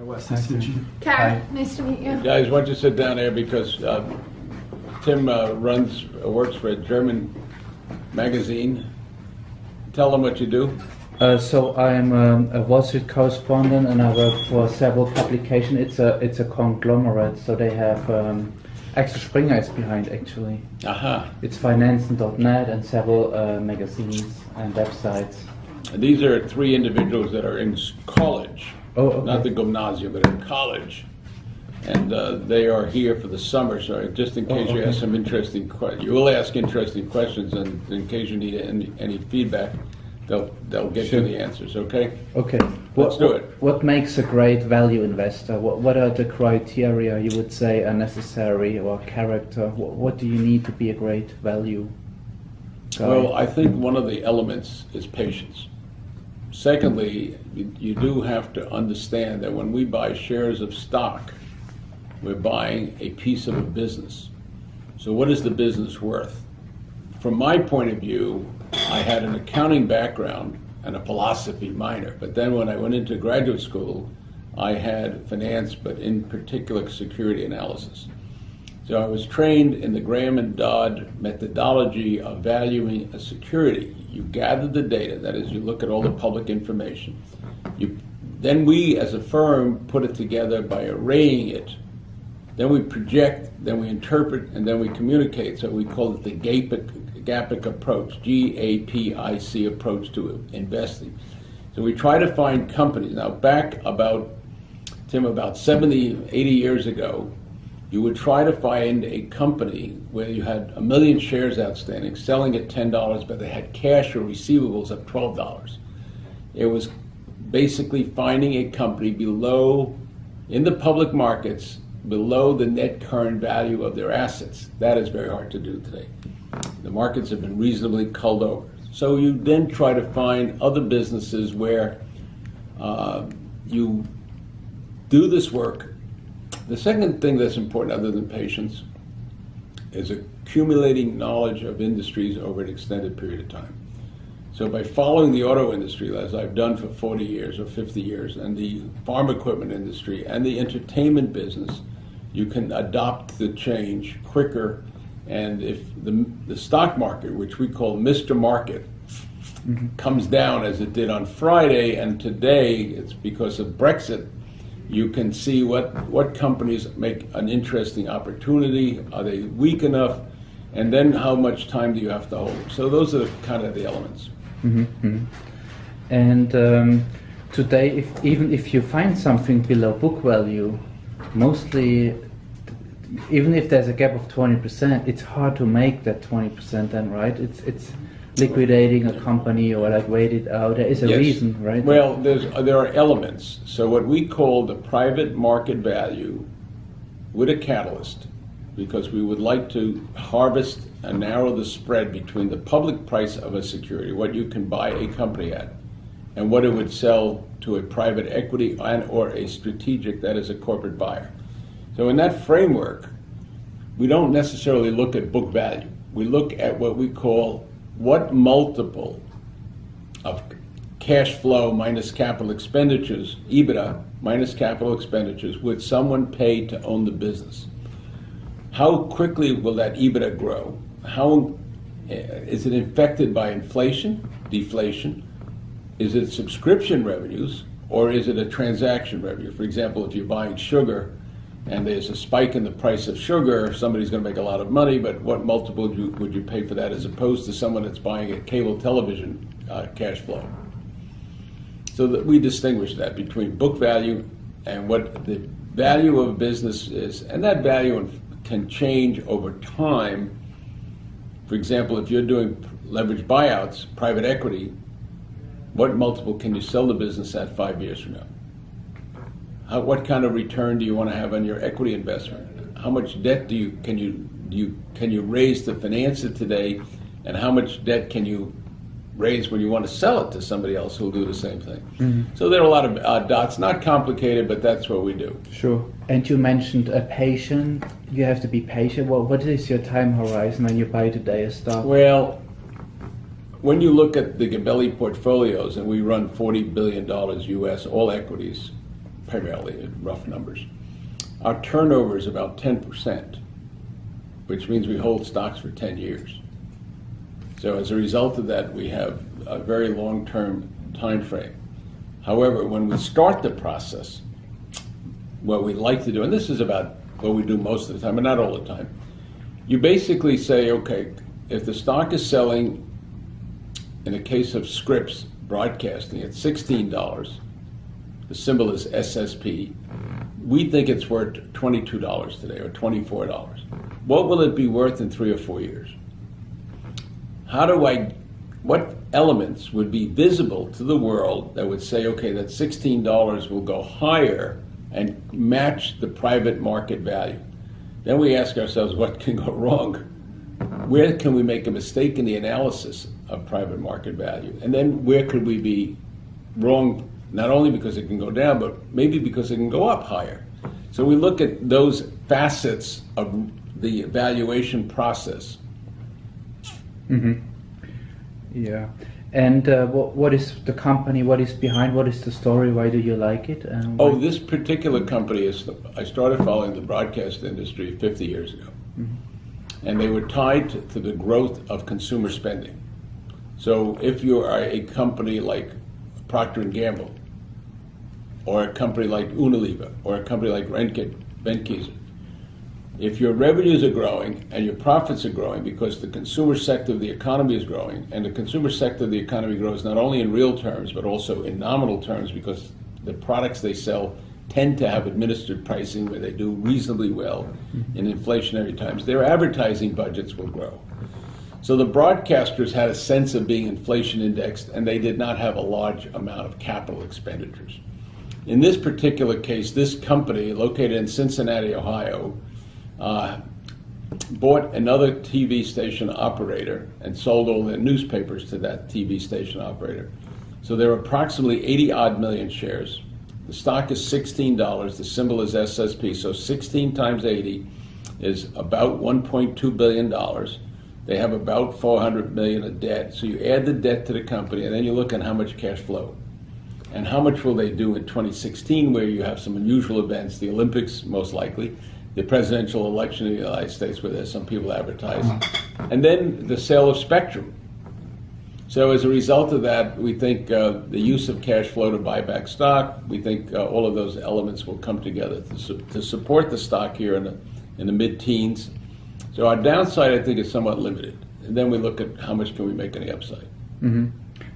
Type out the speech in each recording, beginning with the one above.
Wes, nice to meet you. Karen, nice to meet you. Guys, why don't you sit down there because uh, Tim uh, runs, uh, works for a German magazine. Tell them what you do. Uh, so I'm um, a Wall Street correspondent, and I work for several publications. It's a it's a conglomerate, so they have um, Axel Springer is behind actually. Aha. It's Finanzen.net and several uh, magazines and websites. And these are three individuals that are in college, Oh, okay. not the gymnasium, but in college. And uh, they are here for the summer, so just in Oh, case you ask some interesting questions, you will ask interesting questions, and in case you need any, any feedback, they'll, they'll get Sure. you the answers, okay? Okay. Let's do it. What makes a great value investor? What, what are the criteria you would say are necessary or character? What, what do you need to be a great value guy? Well, I think one of the elements is patience. Secondly, you, you do have to understand that when we buy shares of stock, we're buying a piece of a business. So, what is the business worth? From my point of view, I had an accounting background and a philosophy minor, but then when I went into graduate school, I had finance, but in particular security analysis. So I was trained in the Graham and Dodd methodology of valuing a security. You gather the data, that is, you look at all the public information. You, then we, as a firm, put it together by arraying it. Then we project, then we interpret, and then we communicate. So we call it the GAPIC, GAPIC approach, G-A-P-I-C approach to investing. So we try to find companies. Now, back about, Tim, about 70, 80 years ago, you would try to find a company where you had a million shares outstanding, selling at $10, but they had cash or receivables of $12. It was basically finding a company below, in the public markets, below the net current value of their assets. That is very hard to do today. The markets have been reasonably culled over. So you then try to find other businesses where uh, you do this work. The second thing that's important, other than patience, is accumulating knowledge of industries over an extended period of time. So by following the auto industry, as I've done for 40 years or 50 years, and the farm equipment industry and the entertainment business, you can adopt the change quicker. And if the, the stock market, which we call Mr. Market, mm-hmm. comes down as it did on Friday, and today it's because of Brexit, you can see what, what companies make an interesting opportunity. Are they weak enough? And then how much time do you have to hold? So those are kind of the elements. And um, today, if, even if you find something below book value, mostly, even if there's a gap of 20%, it's hard to make that 20% then, right? It's, it's liquidating a company or like wait it out. There is a Yes. reason, right? Well, there's, there are elements. So what we call the private market value with a catalyst, because we would like to harvest and narrow the spread between the public price of a security, what you can buy a company at, and what it would sell to a private equity and or a strategic that is a corporate buyer. So in that framework, we don't necessarily look at book value. We look at what we call what multiple of cash flow minus capital expenditures, EBITDA minus capital expenditures, would someone pay to own the business? How quickly will that EBITDA grow? How uh, it infected by inflation, deflation? Is it subscription revenues or is it a transaction revenue? For example, if you're buying sugar and there's a spike in the price of sugar, somebody's going to make a lot of money, but what multiple would you, would you pay for that as opposed to someone that's buying a cable television uh, cash flow? So that we distinguish that between book value and what the value of a business is, and that value can change over time. For example, if you're doing leveraged buyouts, private equity, what multiple can you sell the business at five years from now? How, what kind of return do you want to have on your equity investment? How much debt do you can you do you can you raise to finance it today, and how much debt can you raise when you want to sell it to somebody else who'll do the same thing? So there are a lot of uh, dots, not complicated, but that's what we do. Sure. And you mentioned a patient. You have to be patient. Well, what is your time horizon when you buy today a stock? Well, when you look at the Gabelli portfolios, and we run $40 billion US, all equities, primarily, in rough numbers. Our turnover is about 10%, which means we hold stocks for 10 years. So as a result of that, we have a very long-term time frame. However, when we start the process, what we like to do, and this is about what we do most of the time, but not all the time, you basically say, okay, if the stock is selling, in the case of Scripps Broadcasting, at $16, the symbol is SSP, we think it's worth $22 today or $24. What will it be worth in three or four years? How do I, what elements would be visible to the world that would say, okay, that $16 will go higher and match the private market value? Then we ask ourselves, what can go wrong? Where can we make a mistake in the analysis of private market value? And then where could we be wrong, not only because it can go down, but maybe because it can go up higher? So we look at those facets of the evaluation process. Mm-hmm. Yeah. And uh, what, what is the company? What is behind? What is the story? Why do you like it? Um, oh, this particular company is. I started following the broadcast industry 50 years ago, mm-hmm. and they were tied to, to, the growth of consumer spending. So, if you are a company like Procter and Gamble, or a company like Unilever, or a company like Reckitt, Benckiser, if your revenues are growing and your profits are growing because the consumer sector of the economy is growing, and the consumer sector of the economy grows not only in real terms but also in nominal terms because the products they sell tend to have administered pricing where they do reasonably well in inflationary times, their advertising budgets will grow. So the broadcasters had a sense of being inflation indexed and they did not have a large amount of capital expenditures. In this particular case, this company, located in Cincinnati, Ohio, uh, bought another TV station operator and sold all their newspapers to that TV station operator. So there are approximately 80 odd million shares. The stock is $16. The symbol is SSP. So 16 times 80 is about $1.2 billion. They have about 400 million of debt. So you add the debt to the company and then you look at how much cash flow. And how much will they do in 2016 where you have some unusual events, the Olympics most likely, the presidential election in the United States, where there's some people advertise, uh-huh. and then the sale of Spectrum. So as a result of that, we think uh, the use of cash flow to buy back stock, we think uh, all of those elements will come together to, su- to support the stock here in the, in the mid-teens. So our downside, I think, is somewhat limited. And then we look at how much can we make on the upside. Mm-hmm.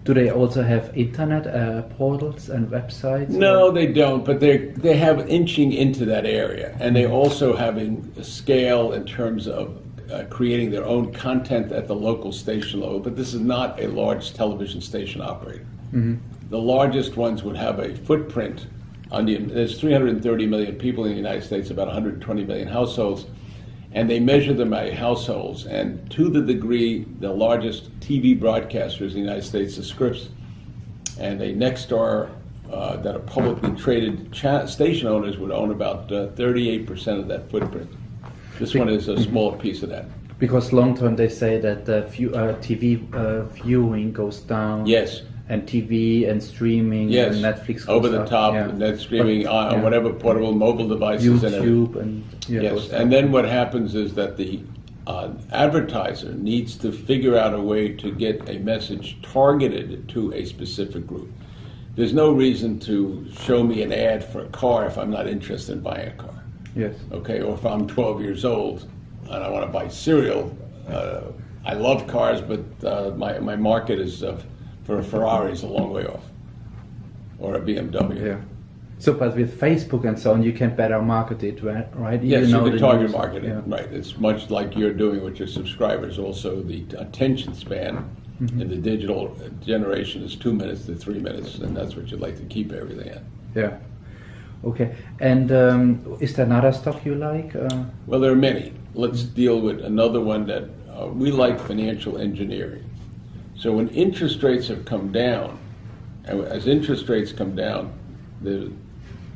Do they also have internet uh, portals and websites? No, or? they don't. But they they have inching into that area, and they also having a scale in terms of uh, creating their own content at the local station level. But this is not a large television station operator. Mm-hmm. The largest ones would have a footprint on the. There's 330 million people in the United States, about 120 million households and they measure them by households. And to the degree, the largest TV broadcasters in the United States is Scripps, and a Nexstar uh, that are publicly traded cha- station owners would own about uh, 38% of that footprint. This one is a smaller piece of that. Because long term, they say that the view, uh, TV uh, viewing goes down. Yes and TV and streaming yes. and Netflix. Over the top, yeah. net streaming but, on, yeah. whatever portable mobile devices. YouTube and, and yeah, yes, and then what happens is that the uh, advertiser needs to figure out a way to get a message targeted to a specific group. There's no reason to show me an ad for a car if I'm not interested in buying a car. Yes. Okay, or if I'm 12 years old and I want to buy cereal. Uh, I love cars, but uh, my, my market is of for a Ferrari is a long way off, or a BMW. Yeah. So, but with Facebook and so on, you can better market it, right? Yes, you, can target market it, yeah. right? It's much like you're doing with your subscribers. Also, the attention span mm-hmm. in the digital generation is two minutes to three minutes, and that's what you'd like to keep everything at. Yeah. Okay. And um, is there another stuff you like? Uh, well, there are many. Let's deal with another one that uh, we like: financial engineering. So when interest rates have come down, as interest rates come down, there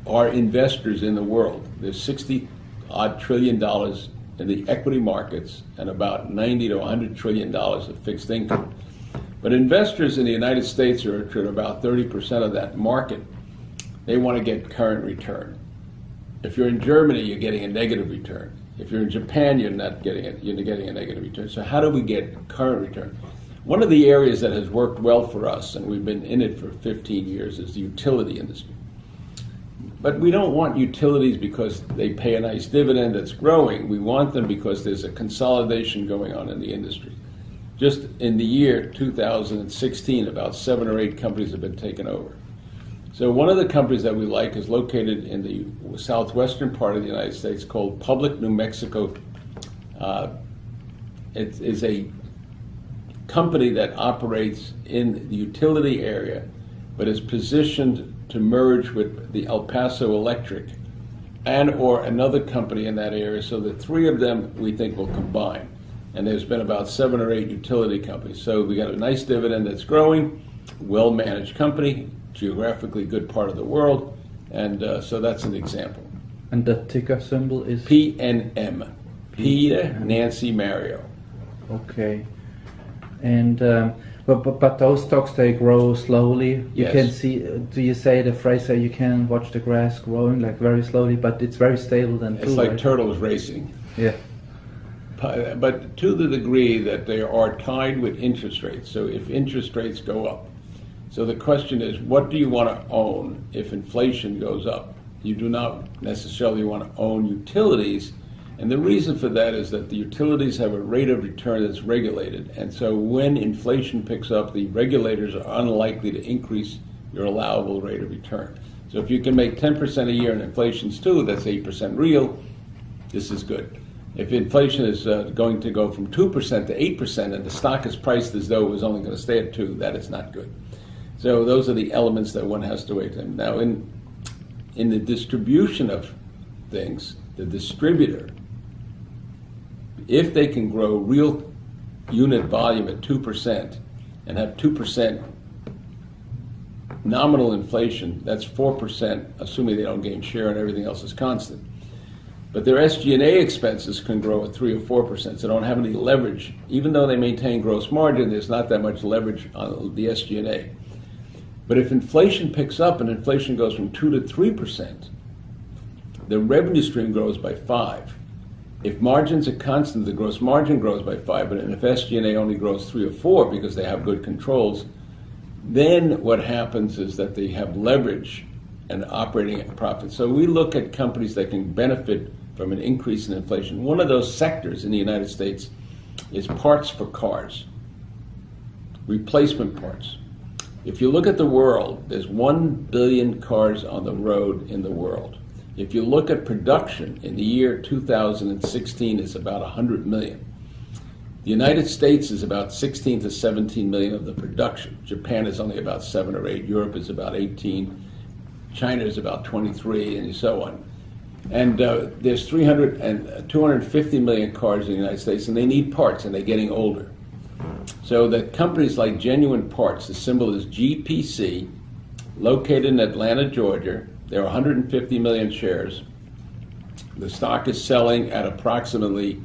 are investors in the world. There's 60 odd trillion dollars in the equity markets and about 90 to 100 trillion dollars of fixed income. But investors in the United States are at about 30% of that market. they want to get current return. If you're in Germany, you're getting a negative return. If you're in Japan, you're not getting it. You're getting a negative return. So how do we get current return? One of the areas that has worked well for us, and we've been in it for 15 years, is the utility industry. But we don't want utilities because they pay a nice dividend that's growing. We want them because there's a consolidation going on in the industry. Just in the year 2016, about seven or eight companies have been taken over. So one of the companies that we like is located in the southwestern part of the United States called Public New Mexico. Uh, it is a company that operates in the utility area, but is positioned to merge with the El Paso Electric and or another company in that area. So the three of them we think will combine. And there's been about seven or eight utility companies. So we got a nice dividend that's growing, well managed company, geographically good part of the world, and uh, so that's an example. And the ticker symbol is PNM, Peter Nancy Mario. Okay, and um, but, but but those stocks they grow slowly. You Yes. can see. Do you say the phrase that you can watch the grass growing like very slowly, but it's very stable then It's too, like right? turtles racing. yeah. But to the degree that they are tied with interest rates. So if interest rates go up, so the question is, what do you want to own if inflation goes up? You do not necessarily want to own utilities. And the reason for that is that the utilities have a rate of return that's regulated. And so when inflation picks up, the regulators are unlikely to increase your allowable rate of return. So if you can make 10% a year and inflation's 2, that's 8% real, this is good. If inflation is uh, going to go from 2% to 8% and the stock is priced as though it was only going to stay at 2, that is not good. So those are the elements that one has to wait. And now in in the distribution of things, the distributor, if they can grow real unit volume at 2% and have 2% nominal inflation, that's 4%, assuming they don't gain share and everything else is constant. But their SG&A expenses can grow at 3 or 4%, so they don't have any leverage. Even though they maintain gross margin, there's not that much leverage on the SG&A. But if inflation picks up and inflation goes from 2 to 3%, the revenue stream grows by 5. If margins are constant, the gross margin grows by 5, but if SG&A only grows 3 or 4 because they have good controls, then what happens is that they have leverage and operating profit. So we look at companies that can benefit from an increase in inflation. One of those sectors in the United States is parts for cars, replacement parts. If you look at the world, there's 1 billion cars on the road in the world. If you look at production in the year 2016, it's about 100 million. The United States is about 16 to 17 million of the production. Japan is only about 7 or 8. Europe is about 18. China is about 23, and so on. And uh, there's 300 and 250 million cars in the United States, and they need parts, and they're getting older. So that companies like Genuine Parts, the symbol is GPC, located in Atlanta, Georgia. There are 150 million shares. The stock is selling at approximately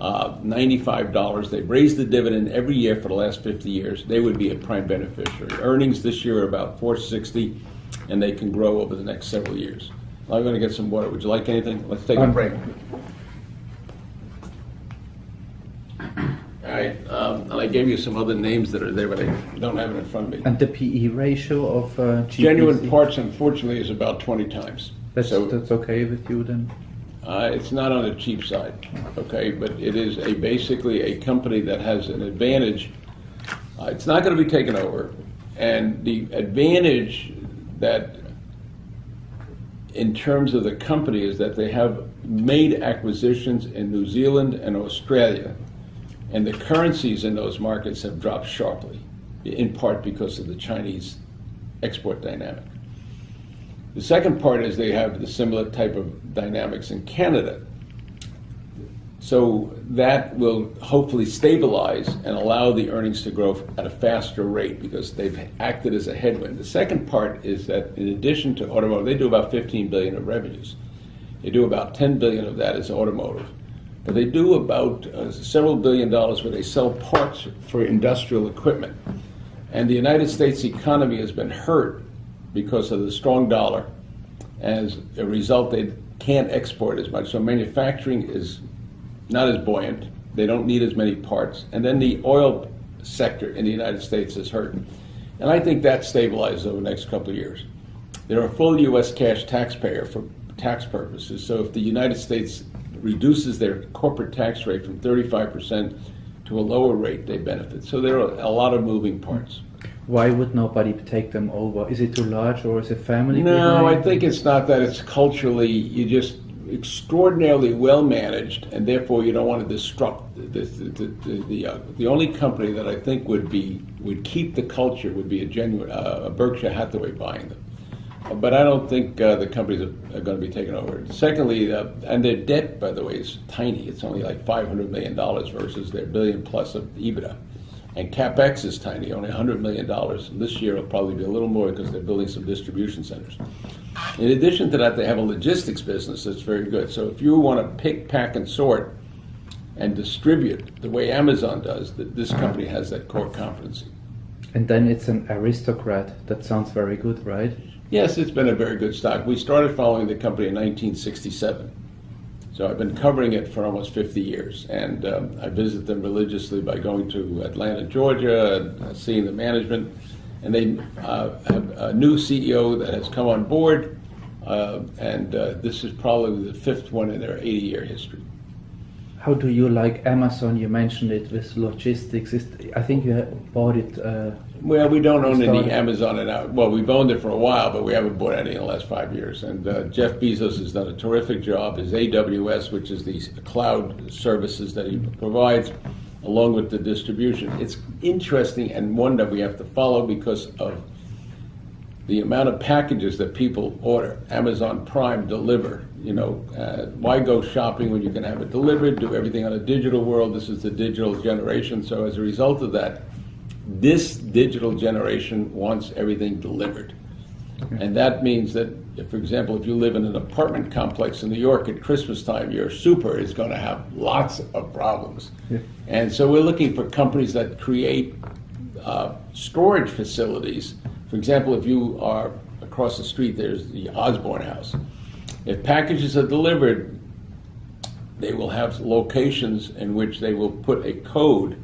uh, $95. They've raised the dividend every year for the last 50 years. They would be a prime beneficiary. Earnings this year are about 460, and they can grow over the next several years. I'm going to get some water. Would you like anything? Let's take a Um, break. All right, um, and I gave you some other names that are there, but I don't have it in front of me. And the PE ratio of uh? Genuine Parts, unfortunately, is about 20 times. That's so that's okay with you then. uh, it's not on the cheap side, okay? But it is a basically a company that has an advantage. Uh, it's not going to be taken over, and the advantage that, in terms of the company, is that they have made acquisitions in New Zealand and Australia, and the currencies in those markets have dropped sharply, in part because of the Chinese export dynamic. The second part is they have the similar type of dynamics in Canada. So that will hopefully stabilize and allow the earnings to grow at a faster rate because they've acted as a headwind. The second part is that in addition to automotive, they do about 15 billion of revenues. They do about 10 billion of that is automotive. They do about uh, several billion dollars where they sell parts for industrial equipment. And the United States economy has been hurt because of the strong dollar As a result, they can't export as much. So manufacturing is not as buoyant. They don't need as many parts. And then the oil sector in the United States is hurt. And I think that stabilizes over the next couple of years. They're a full U.S. cash taxpayer for tax purposes. So if the United States reduces their corporate tax rate from 35% to a lower rate, they benefit. So there are a lot of moving parts. Why would nobody take them over? Is it too large or is it family? No, behind? I think it's not that. It's culturally, you just extraordinarily well managed, and therefore you don't want to disrupt the the the, the, uh, the only company that I think would be would keep the culture would be a genuine uh, a Berkshire Hathaway buying them. But I don't think uh, the companies are, are, going to be taken over. Secondly, uh, and their debt, by the way, is tiny. It's only like $500 million versus their billion plus of EBITDA. And capex is tiny, only $100 million. This year it'll probably be a little more because they're building some distribution centers. In addition to that, they have a logistics business that's very good. So if you want to pick, pack, and sort and distribute the way Amazon does, this company has that core competency. And then it's an aristocrat. That sounds very good, right? Yes, it's been a very good stock. We started following the company in 1967. So I've been covering it for almost 50 years, and um, I visit them religiously by going to Atlanta, Georgia, and uh, seeing the management. And they uh, have a new CEO that has come on board, uh, and uh, this is probably the fifth one in their 80-year history. How do you like Amazon? You mentioned it with logistics. I think you bought it. Uh, well, we don't own any Amazon and well, we've owned it for a while, but we haven't bought any in the last five years. And uh, Jeff Bezos has done a terrific job. His AWS, which is the cloud services that he provides, along with the distribution, it's interesting and one that we have to follow because of the amount of packages that people order. Amazon Prime deliver you know, uh, why go shopping when you can have it delivered, do everything on a digital world? This is the digital generation. So as a result of that, this digital generation wants everything delivered. And that means that, if, for example, if you live in an apartment complex in New York at Christmas time, your super is going to have lots of problems. Yeah. And so we're looking for companies that create uh, storage facilities. For example, if you are across the street, there's the Osborne House. If packages are delivered, they will have locations in which they will put a code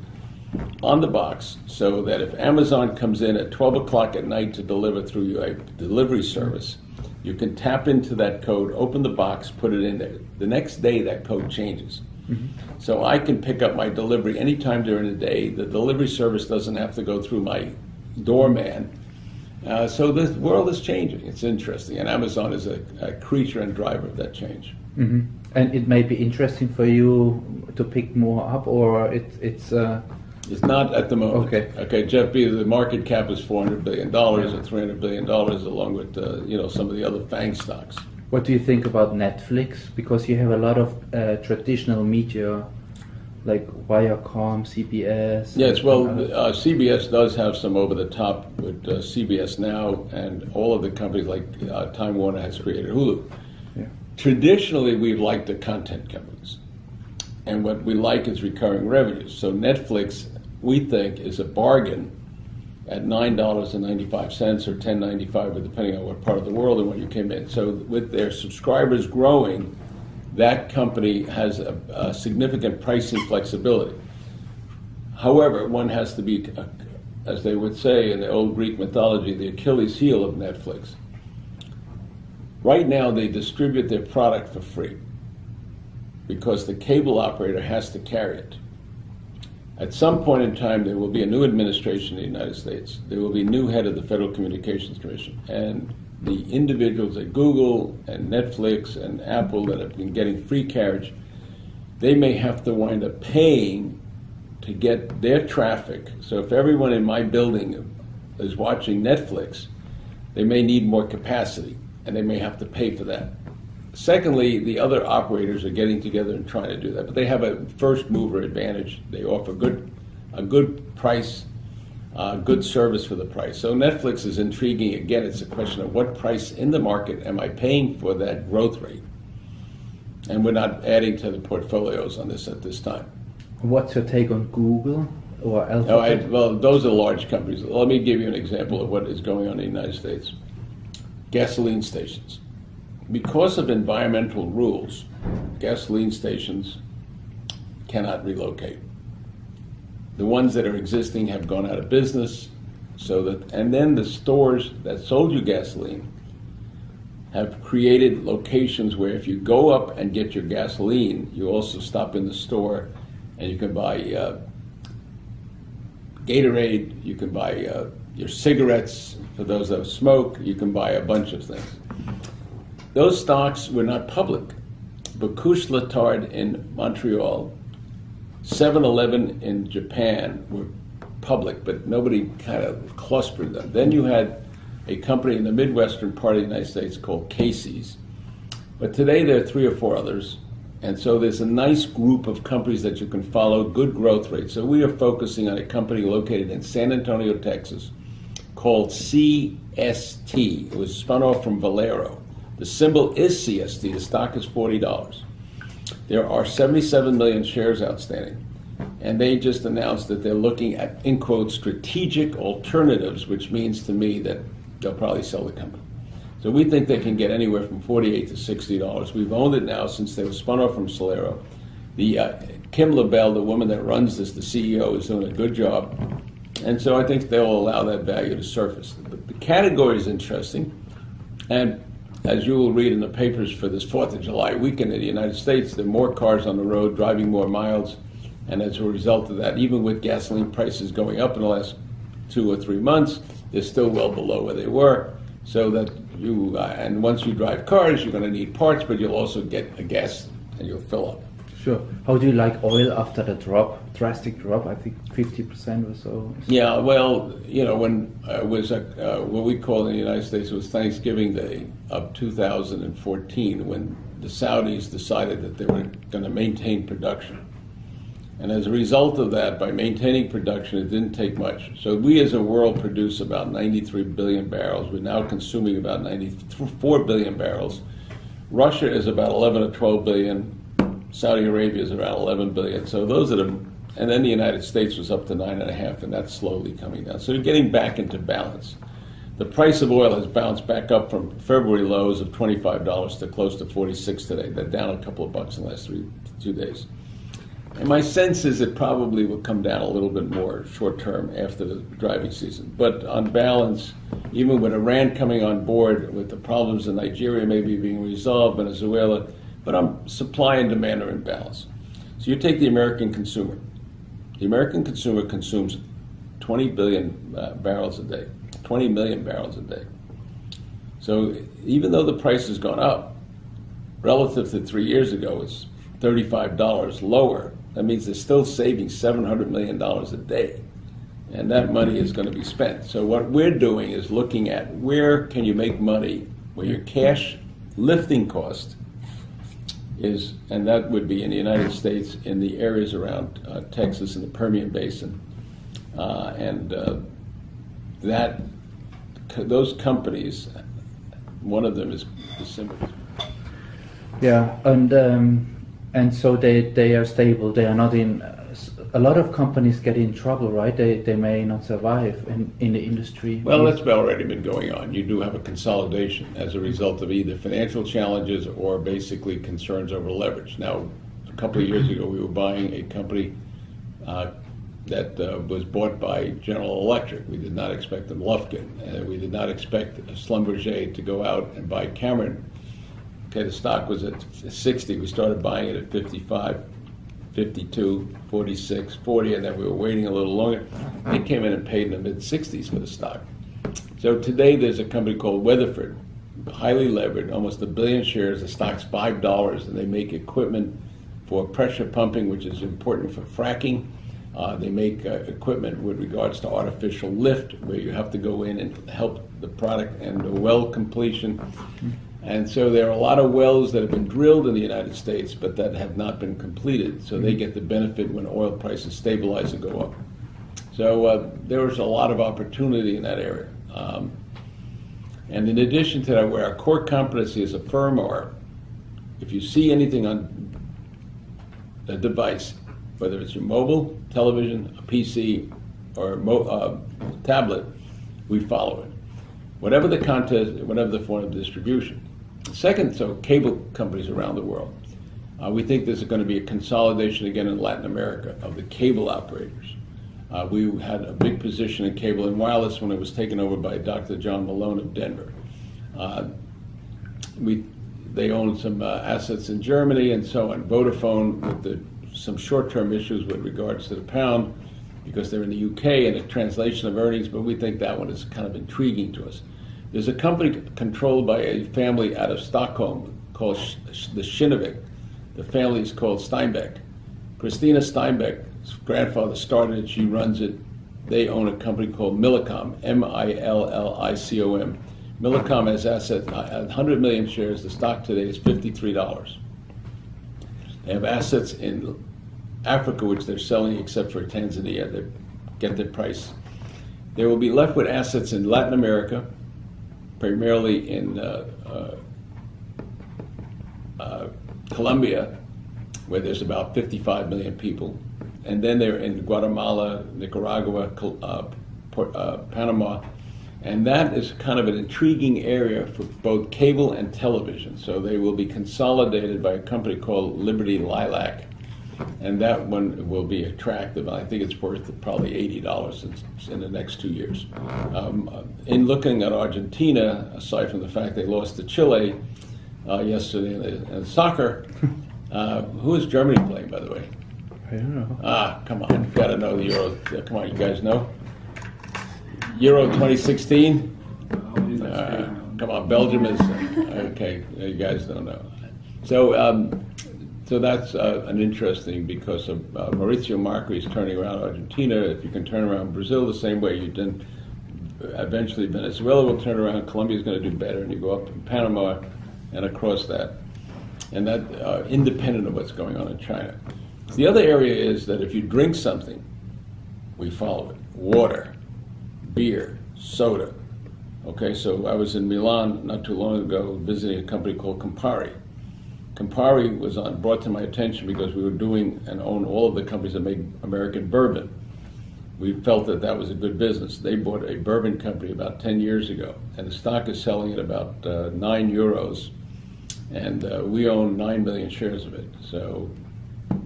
on the box so that if Amazon comes in at 12 o'clock at night to deliver through a delivery service, you can tap into that code, open the box, put it in there. The next day, that code changes. Mm-hmm. So I can pick up my delivery anytime during the day. The delivery service doesn't have to go through my doorman uh, so the world is changing. It's interesting, and Amazon is a, a creature and driver of that change. Mm-hmm. And it may be interesting for you to pick more up, or it, it's. Uh... It's not at the moment. Okay. Okay. Jeff Bezos, the market cap is four hundred billion dollars or three hundred billion dollars, along with uh, you know some of the other FANG stocks. What do you think about Netflix? Because you have a lot of uh, traditional media like Viacom, CBS? Yes, well, uh, CBS does have some over the top with uh, CBS Now, and all of the companies like uh, Time Warner has created Hulu. Yeah. Traditionally, we've liked the content companies, and what we like is recurring revenues. So Netflix, we think, is a bargain at nine dollars and ninety five cents or ten ninety five, depending on what part of the world and when you came in. So with their subscribers growing that company has a, a significant pricing flexibility. However, one has to be, as they would say in the old Greek mythology, the Achilles heel of Netflix. Right now, they distribute their product for free because the cable operator has to carry it. At some point in time, there will be a new administration in the United States. There will be new head of the Federal Communications Commission. And the individuals at Google and Netflix and Apple that have been getting free carriage, they may have to wind up paying to get their traffic. So if everyone in my building is watching Netflix, they may need more capacity and they may have to pay for that. Secondly, the other operators are getting together and trying to do that, but they have a first mover advantage. They offer good, a good price uh, good service for the price. So Netflix is intriguing. Again, it's a question of what price in the market am I paying for that growth rate? And we're not adding to the portfolios on this at this time. What's your take on Google or Alphabet? Oh, I, well, those are large companies. Let me give you an example of what is going on in the United States. Gasoline stations. Because of environmental rules, gasoline stations cannot relocate. The ones that are existing have gone out of business, so that, and then the stores that sold you gasoline have created locations where if you go up and get your gasoline, you also stop in the store and you can buy uh, Gatorade, you can buy uh, your cigarettes for those that smoke, you can buy a bunch of things. Those stocks were not public. Couche-Tard in Montreal, 7 Eleven in Japan were public, but nobody kind of clustered them. Then you had a company in the Midwestern part of the United States called Casey's. But today there are three or four others. And so there's a nice group of companies that you can follow, good growth rates. So we are focusing on a company located in San Antonio, Texas, called CST. It was spun off from Valero. The symbol is CST. The stock is $40. There are 77 million shares outstanding. And they just announced that they're looking at, in quotes, strategic alternatives, which means to me that they'll probably sell the company. So we think they can get anywhere from 48 to 60 dollars. We've owned it now since they were spun off from Valero. The uh, Kim Lubel, the woman that runs this, the CEO, is doing a good job, and so I think they'll allow that value to surface. But the category is interesting, and as you will read in the papers for this Fourth of July weekend in the United States, there are more cars on the road driving more miles, and as a result of that, even with gasoline prices going up in the last two or three months, they're still well below where they were. So that you, uh, and once you drive cars, you're going to need parts, but you'll also get a gas and you'll fill up. Sure. How do you like oil after the drop, drastic drop? I think 50% or so. Yeah, well, you know, when it was a, uh, what we call in the United States was Thanksgiving Day of 2014, when the Saudis decided that they were going to maintain production. And as a result of that, by maintaining production, it didn't take much. So we as a world produce about 93 billion barrels. We're now consuming about 94 billion barrels. Russia is about 11 or 12 billion. Saudi Arabia is around 11 billion. So those are the, and then the United States was up to nine and a half, and that's slowly coming down. So you're getting back into balance. The price of oil has bounced back up from February lows of $25 to close to 46 today. They're down a couple of bucks in the last three, two days. And my sense is it probably will come down a little bit more short term after the driving season. But on balance, even with Iran coming on board, with the problems in Nigeria maybe being resolved, Venezuela, but supply and demand are in balance. So you take the American consumer. The American consumer consumes 20 billion uh, barrels a day, 20 million barrels a day. So even though the price has gone up relative to three years ago, it's $35 lower that means they're still saving $700 million a day. And that money is going to be spent. So what we're doing is looking at where can you make money where your cash lifting cost is, and that would be in the United States, in the areas around uh, Texas and the Permian Basin. Uh, and uh, that, those companies, one of them is, Yeah, and um and so they they are stable. They are not in. A lot of companies get in trouble, right? They they may not survive in in the industry. Well, that's already been going on. You do have a consolidation as a result of either financial challenges or basically concerns over leverage. Now, a couple of years ago, we were buying a company. Uh, that uh, was bought by General Electric. We did not expect them Lufkin. Uh, we did not expect Schlumberger to go out and buy Cameron Okay, the stock was at 60. We started buying it at 55, 52, 46, 40, and then we were waiting a little longer. They came in and paid in the mid 60s for the stock. So today there's a company called Weatherford, highly levered, almost a billion shares. The stock's five dollars, and they make equipment for pressure pumping, which is important for fracking. Uh, they make uh, equipment with regards to artificial lift, where you have to go in and help the product and the well completion. And so there are a lot of wells that have been drilled in the United States, but that have not been completed. So they mm-hmm. get the benefit when oil prices stabilize and go up. So uh, there was a lot of opportunity in that area. Um, and in addition to that, where our core competency as a firm are, if you see anything on a device, whether it's your mobile, television, a PC, or a mo- uh, tablet, we follow it. Whatever the content, whatever the form of distribution. Second, so cable companies around the world. Uh, we think there's going to be a consolidation again in Latin America of the cable operators. Uh, we had a big position in cable and wireless when it was taken over by Dr. John Malone of Denver. Uh, we, they own some uh, assets in Germany and so on. Vodafone with the, some short-term issues with regards to the pound because they're in the UK and a translation of earnings, but we think that one is kind of intriguing to us. There's a company controlled by a family out of Stockholm called the Kinnevik. The family is called Stenbeck. Cristina Stenbeck's grandfather started it, she runs it. They own a company called Millicom, M I L L I C O M. Millicom has assets, uh, 100 million shares. The stock today is $53. They have assets in Africa, which they're selling except for Tanzania. They get their price. They will be left with assets in Latin America, primarily in uh, uh, uh, Colombia, where there's about 55 million people. And then they're in Guatemala, Nicaragua, uh, uh, Panama. And that is kind of an intriguing area for both cable and television. So they will be consolidated by a company called Liberty Lilac and that one will be attractive. I think it's worth probably eighty dollars in, in, the next two years. Um, in looking at Argentina, aside from the fact they lost to Chile uh, yesterday in, in soccer, uh, who is Germany playing, by the way? I don't know. Ah, come on, you got to know the Euro. Come on, you guys know. Euro 2016. Uh, come on, Belgium is okay. You guys don't know. So. Um, so that's uh, an interesting because of uh, Mauricio Macri is turning around Argentina. If you can turn around Brazil the same way you did, eventually Venezuela will turn around. Colombia is going to do better, and you go up in Panama and across that, and that uh, independent of what's going on in China. The other area is that if you drink something, we follow it. Water, beer, soda. Okay, so I was in Milan not too long ago visiting a company called Campari Campari was on, brought to my attention because we were doing and own all of the companies that make American bourbon. We felt that that was a good business. They bought a bourbon company about 10 years ago, and the stock is selling at about uh, 9 euros, and uh, we own 9 million shares of it. So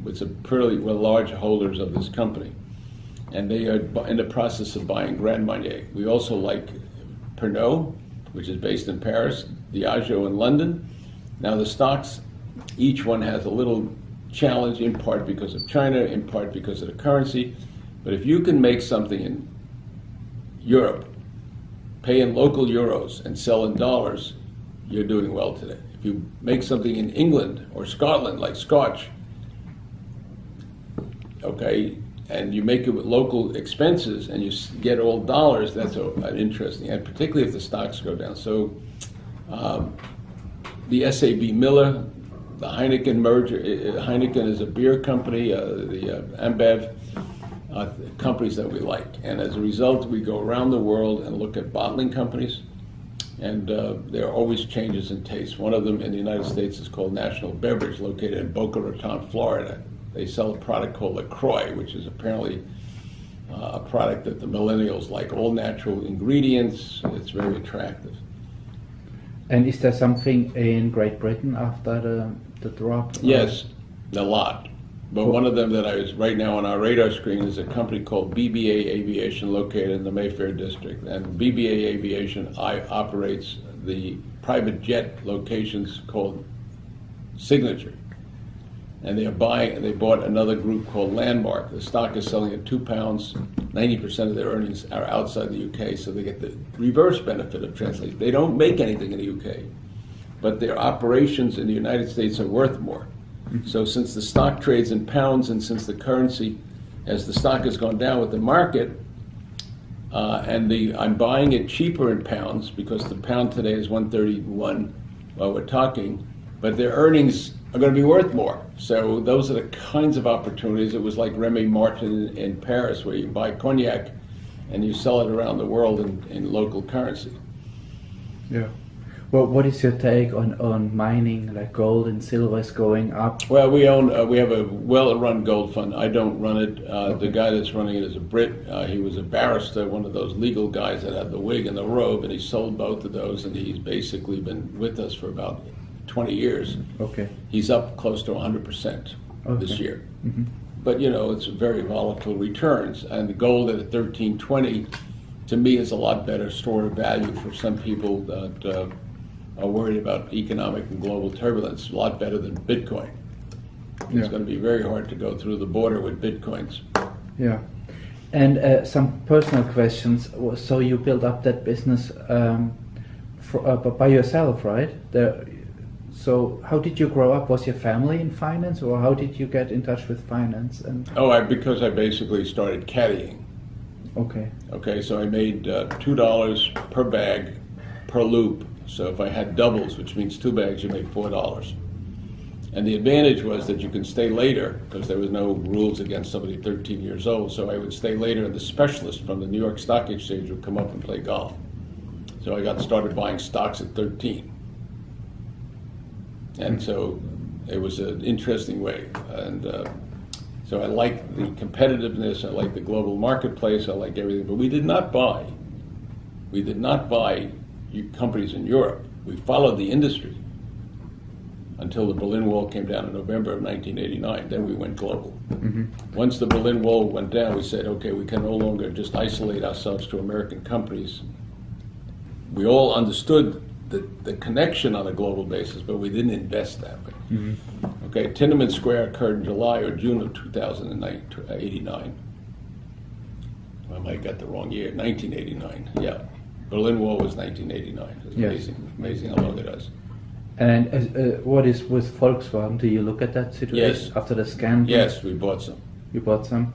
it's a pretty, we're large holders of this company. And they are in the process of buying Grand Marnier. We also like Pernod, which is based in Paris, Diageo in London. Now the stocks each one has a little challenge, in part because of China, in part because of the currency. But if you can make something in Europe, pay in local euros, and sell in dollars, you're doing well today. If you make something in England or Scotland, like Scotch, okay, and you make it with local expenses and you get all dollars, that's a, an interesting, and particularly if the stocks go down. So um, the SAB Miller the Heineken merger. Heineken is a beer company, uh, the uh, Ambev uh, companies that we like. And as a result, we go around the world and look at bottling companies. And uh, there are always changes in taste. One of them in the United States is called National Beverage, located in Boca Raton, Florida. They sell a product called LaCroix, which is apparently uh, a product that the millennials like. All natural ingredients. It's very attractive. And is there something in Great Britain after the the drop? Yes, a lot. But one of them that I is right now on our radar screen is a company called BBA Aviation located in the Mayfair district. And BBA Aviation I, operates the private jet locations called Signature. And they are buying, they bought another group called Landmark. The stock is selling at two pounds. 90% of their earnings are outside the UK, so they get the reverse benefit of translation. They don't make anything in the UK but their operations in the United States are worth more. Mm-hmm. So since the stock trades in pounds and since the currency, as the stock has gone down with the market, uh, and the I'm buying it cheaper in pounds because the pound today is 131 while we're talking, but their earnings are going to be worth more. So those are the kinds of opportunities. It was like Remy Martin in, in Paris, where you buy cognac and you sell it around the world in, in local currency. Yeah. Well, what is your take on, on mining, like gold and silver is going up? Well, we own, uh, we have a well-run gold fund. I don't run it. Uh, The guy that's running it is a Brit. Uh, He was a barrister, one of those legal guys that had the wig and the robe, and he sold both of those, and he's basically been with us for about 20 years. Okay. He's up close to 100% this Okay. year. But, you know, it's very volatile returns, and the gold at 1320, to me, is a lot better store of value for some people that uh, are worried about economic and global turbulence, a lot better than Bitcoin. It's going to be very hard to go through the border with Bitcoins. Yeah. And uh, some personal questions. So you built up that business um, for, uh, by yourself, right? The, so how did you grow up? Was your family in finance, or how did you get in touch with finance? And Oh, I, because I basically started caddying. okay, Okay, so I made uh, two dollars per bag per loop. So if I had doubles, which means two bags, you make four dollars. And the advantage was that you can stay later because there was no rules against somebody 13 years old. So I would stay later, and the specialist from the New York Stock Exchange would come up and play golf. So I got started buying stocks at 13, and so it was an interesting way. And uh, so I like the competitiveness, I like the global marketplace, I like everything. But we did not buy, we did not buy companies in Europe. We followed the industry until the Berlin Wall came down in November of 1989. Then we went global. Mm-hmm. Once the Berlin Wall went down, we said, okay, we can no longer just isolate ourselves to American companies. We all understood the, the connection on a global basis, but we didn't invest that way. Mm-hmm. Okay, Tiananmen Square occurred in July or June of 2089. I might have got the wrong year, 1989, yeah. Berlin Wall was 1989. It's Yes. amazing, amazing how long it is. and uh, uh, what is with Volkswagen? Do you look at that situation Yes. after the scandal? Yes, we bought some. You bought some.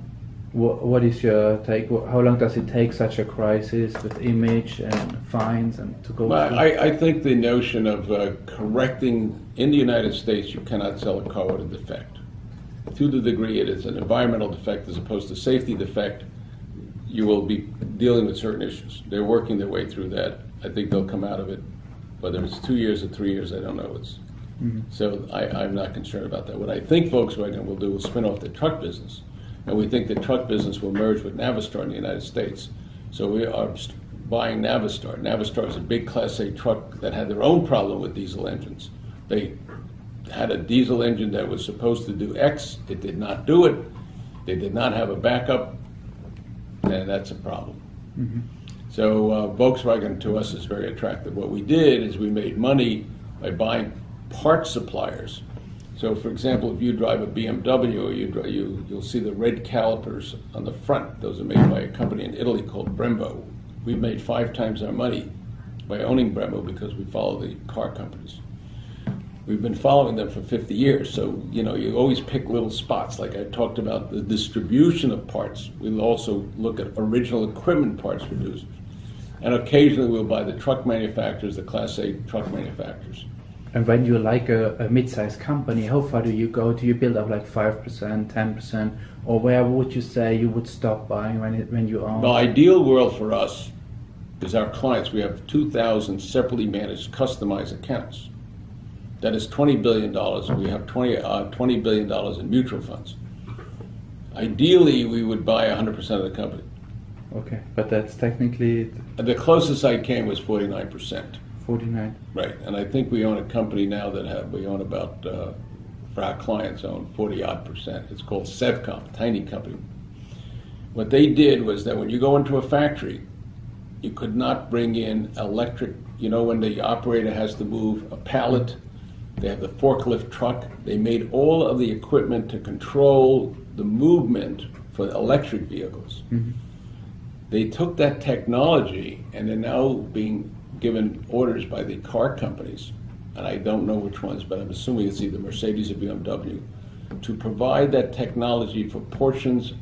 What, what is your take? How long does it take such a crisis with image and fines and to go? Well? I, I think the notion of uh, correcting in the United States, you cannot sell a car with a defect. To the degree it is an environmental defect as opposed to safety defect, you will be dealing with certain issues. They're working their way through that. I think they'll come out of it. Whether it's two years or three years, I don't know. It's mm-hmm. so I, I'm not concerned about that. What I think Volkswagen will do is spin off the truck business, and we think the truck business will merge with Navistar in the United States. So we are buying Navistar. Navistar is a big Class A truck that had their own problem with diesel engines. They had a diesel engine that was supposed to do X. It did not do it. They did not have a backup, and that's a problem. So uh, Volkswagen to us is very attractive. What we did is we made money by buying part suppliers. So, for example, if you drive a BMW, you, you you'll see the red calipers on the front. Those are made by a company in Italy called Brembo. We've made five times our money by owning Brembo because we follow the car companies. We've been following them for 50 years, so you know you always pick little spots. Like I talked about the distribution of parts. We'll also look at original equipment parts producers, and occasionally we'll buy the truck manufacturers, the Class A truck manufacturers. And when you're like a, a mid-sized company, how far do you go? Do you build up like five percent, ten percent, or where would you say you would stop buying when it, when you own? The ideal world for us is our clients. We have 2,000 separately managed, customized accounts. That is $20 billion. We have 20, uh, $20 billion in mutual funds. Ideally, we would buy 100% of the company. Okay, but that's technically And the closest I came was 49%. forty-nine. Right, and I think we own a company now that have, we own about, uh, for our clients, own 40 odd percent. It's called Sevcon, tiny company. What they did was that when you go into a factory, you could not bring in electric, you know, when the operator has to move a pallet, they have the forklift truck, they made all of the equipment to control the movement for electric vehicles. Mm-hmm. They took that technology and they're now being given orders by the car companies, and I don't know which ones, but I'm assuming it's either Mercedes or BMW, to provide that technology for portions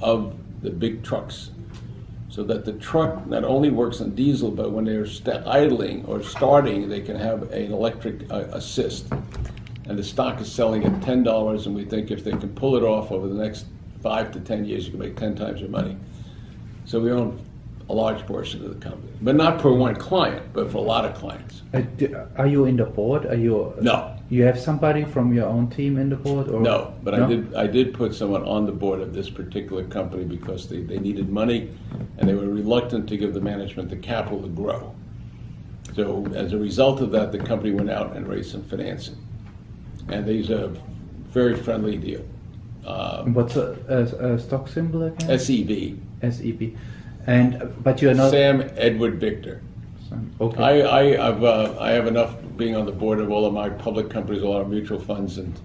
of the big trucks. So that the truck not only works on diesel, but when they're sta idling or starting, they can have an electric uh, assist. And the stock is selling at ten dollars, and we think if they can pull it off over the next five to ten years, you can make ten times your money. So we own a large portion of the company, but not for one client, but for a lot of clients. Uh, do, are you in the board? Are you? No. You have somebody from your own team in the board, or No, but No? I did, I did put someone on the board of this particular company because they, they needed money and they were reluctant to give the management the capital to grow. So as a result of that, the company went out and raised some financing. And these are very friendly deal. Uh, What's a, a, a stock symbol again? SEV, SEB. And but you're not. Sam Edward Victor. Okay. I, I, I've, uh, I have enough being on the board of all of my public companies, a lot of mutual funds and,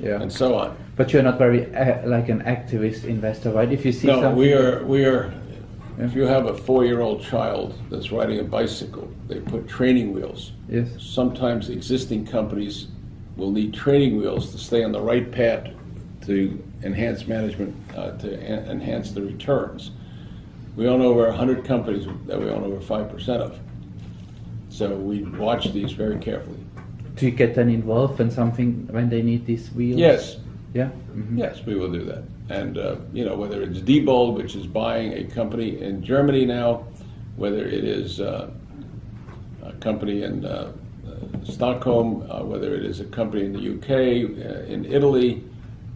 yeah. and so on. But you're not very uh, like an activist investor, right? If you see No, something. we are, we are, if you have a four-year-old child that's riding a bicycle, they put training wheels. Yes. Sometimes existing companies will need training wheels to stay on the right path to enhance management, uh, to en- enhance the returns. We own over hundred companies that we own over five percent of. So we watch these very carefully. Do you get then involved when something when they need these wheels? Yes, Yeah. Mhm. Yes, we will do that. And, uh, you know, whether it's Diebold, which is buying a company in Germany now, whether it is uh, a company in uh, uh, Stockholm, uh, whether it is a company in the UK, uh, in Italy,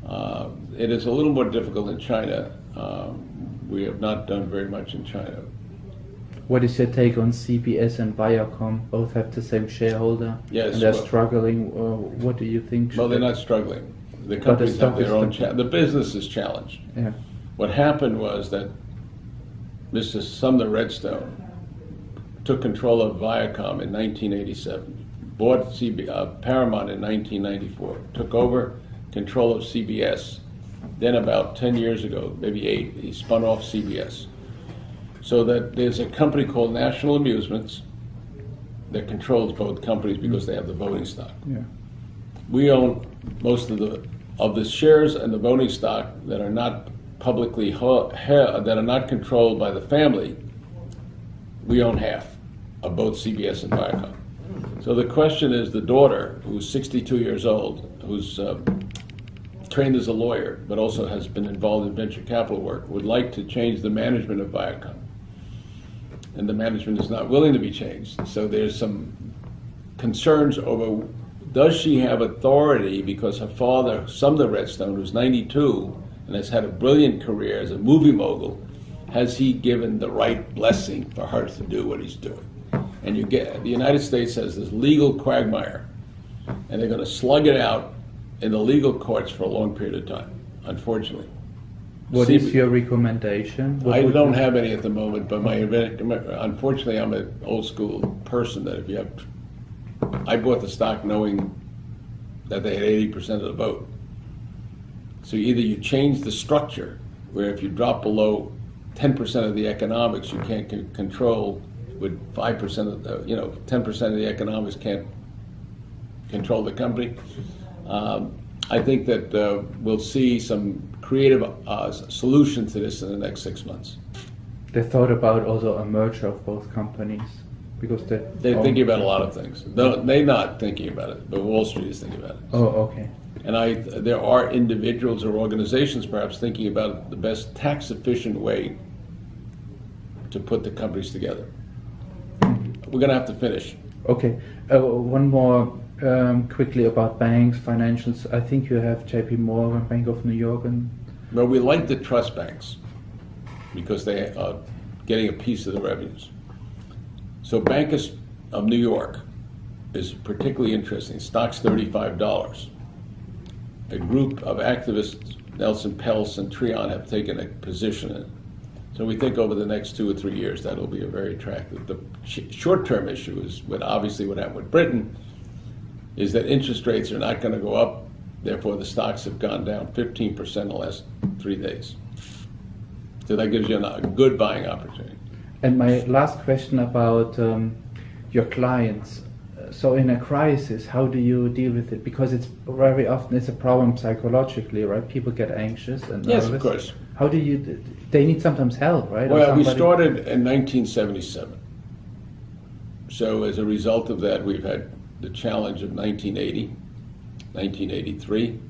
uh, it is a little more difficult in China. Um, we have not done very much in China. What is your take on CBS and Viacom? Both have the same shareholder. Yes, And they're well- struggling. Uh, what do you think? Well, they're not struggling. The the companies have their own, the- cha- the business is challenged. Yeah. What happened was that Mr. Sumner Redstone took control of Viacom in 1987, bought CB, uh, Paramount in 1994, took over control of CBS. Then, about 10 years ago, maybe eight, he spun off CBS. So that there's a company called National Amusements that controls both companies because they have the voting stock Yeah. we own most of the of the shares and the voting stock that are not publicly ho- he- that are not controlled by the family. We own half of both CBS and Viacom. So the question is, the daughter, who's 62 years old, who's uh, trained as a lawyer but also has been involved in venture capital work, would like to change the management of Viacom, and the management is not willing to be changed. So there's some concerns over does she have authority because her father, Sumner Redstone, who's 92 and has had a brilliant career as a movie mogul, has he given the right blessing for her to do what he's doing? And you get the United States has this legal quagmire, and they're going to slug it out in the legal courts for a long period of time. Unfortunately, What is your recommendation? What I don't have any at the moment, but my unfortunately, I'm an old school person that if you have, I bought the stock knowing that they had eighty percent of the vote. So either you change the structure, where if you drop below ten percent of the economics, you can't con- control with five percent of the, you know, ten percent of the economics can't control the company. Um, I think that uh, we'll see some creative uh, solution to this in the next six months. They thought about also a merger of both companies because they. They're thinking about a lot of things. No, they're not thinking about it, but Wall Street is thinking about it. Oh, okay. And I, there are individuals or organizations perhaps thinking about the best tax efficient way to put the companies together. We're going to have to finish. Okay. Uh, one more um, quickly about banks, financials. I think you have J.P. Morgan, Bank of New York, and Well, we like the trust banks because they are getting a piece of the revenues. So Bankers of New York is particularly interesting. Stock's thirty-five dollars. A group of activists, Nelson Peltz and Trian, have taken a position in. it. So we think over the next two or three years that'll be a very attractive. The sh- short-term issue is what obviously what happened with Britain is that interest rates are not going to go up. Therefore, the stocks have gone down 15% in the last three days. So that gives you a good buying opportunity. And my last question about um, your clients. So in a crisis, how do you deal with it? Because it's very often it's a problem psychologically, right? People get anxious and Yes, of course. How do you? They need sometimes help, right? Well, we started in 1977. So as a result of that, we've had the challenge of 1980, 1983,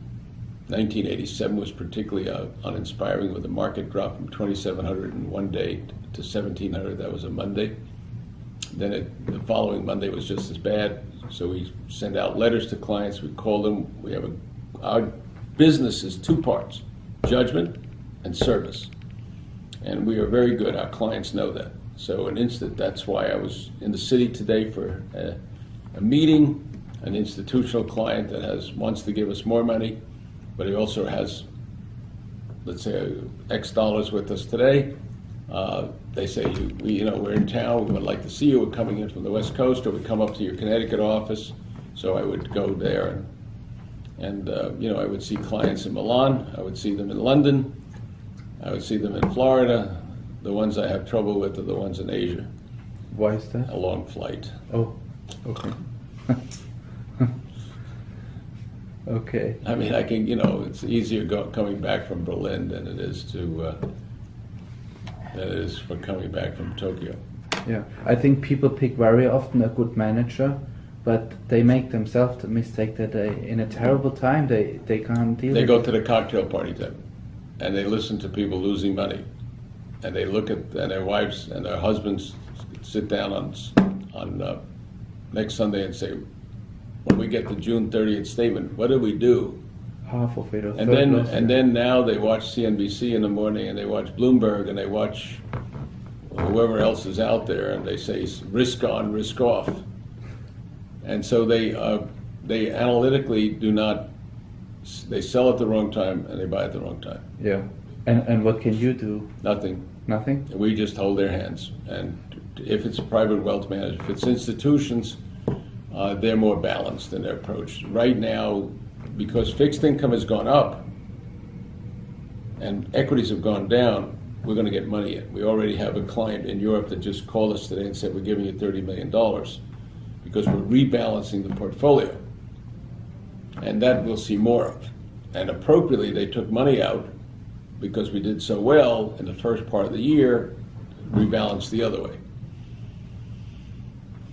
1987 was particularly uh, uninspiring with the market drop from 2,700 in one day to 1,700. That was a Monday. Then it, the following Monday was just as bad. So we send out letters to clients. We call them. We have a our business is two parts: judgment and service. And we are very good. Our clients know that. So an instant. That's why I was in the city today for a, a meeting. An institutional client that has wants to give us more money, but he also has, let's say, X dollars with us today. Uh, they say, we, you know, we're in town. We would like to see you. We're coming in from the West Coast, or we come up to your Connecticut office. So I would go there, and, and uh, you know, I would see clients in Milan. I would see them in London. I would see them in Florida. The ones I have trouble with are the ones in Asia. Why is that? A long flight. Oh, okay. okay. I mean, I can, you know, it's easier go, coming back from Berlin than it is to uh, than it is for coming back from Tokyo. Yeah, I think people pick very often a good manager, but they make themselves the mistake that they, in a terrible time, they, they can't deal They go it. to the cocktail party then, and they listen to people losing money, and they look at and their wives and their husbands sit down on on uh, next Sunday and say, when we get the June 30th statement, what did we do? half of it. Or And then and then now they watch CNBC in the morning and they watch Bloomberg and they watch whoever else is out there and they say risk on, risk off. And so they uh, they analytically do not they sell at the wrong time and they buy at the wrong time. Yeah. And, and what can you do? Nothing. Nothing? We just hold their hands. And if it's private wealth management, if it's institutions, uh, they're more balanced in their approach. Right now, because fixed income has gone up and equities have gone down, we're going to get money in. We already have a client in Europe that just called us today and said, We're giving you $30 million because we're rebalancing the portfolio. And that we'll see more of. And appropriately, they took money out because we did so well in the first part of the year, rebalance the other way.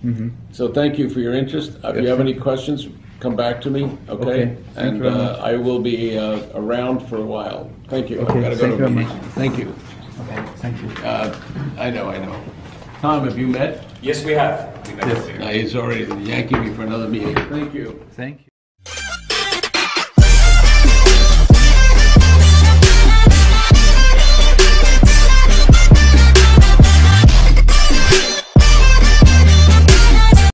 Mm-hmm. So thank you for your interest. Uh, If you Yes. have any questions, come back to me, okay? Okay, thank And you very uh. I will be uh, around for a while. Thank you. I've Okay, gotta go thank to you very meeting. much. Thank you. Okay, thank you. Uh, I know, I know. Tom, have you met? Yes, we have. Now, he's already yanking me for another meeting. Thank you. Thank you.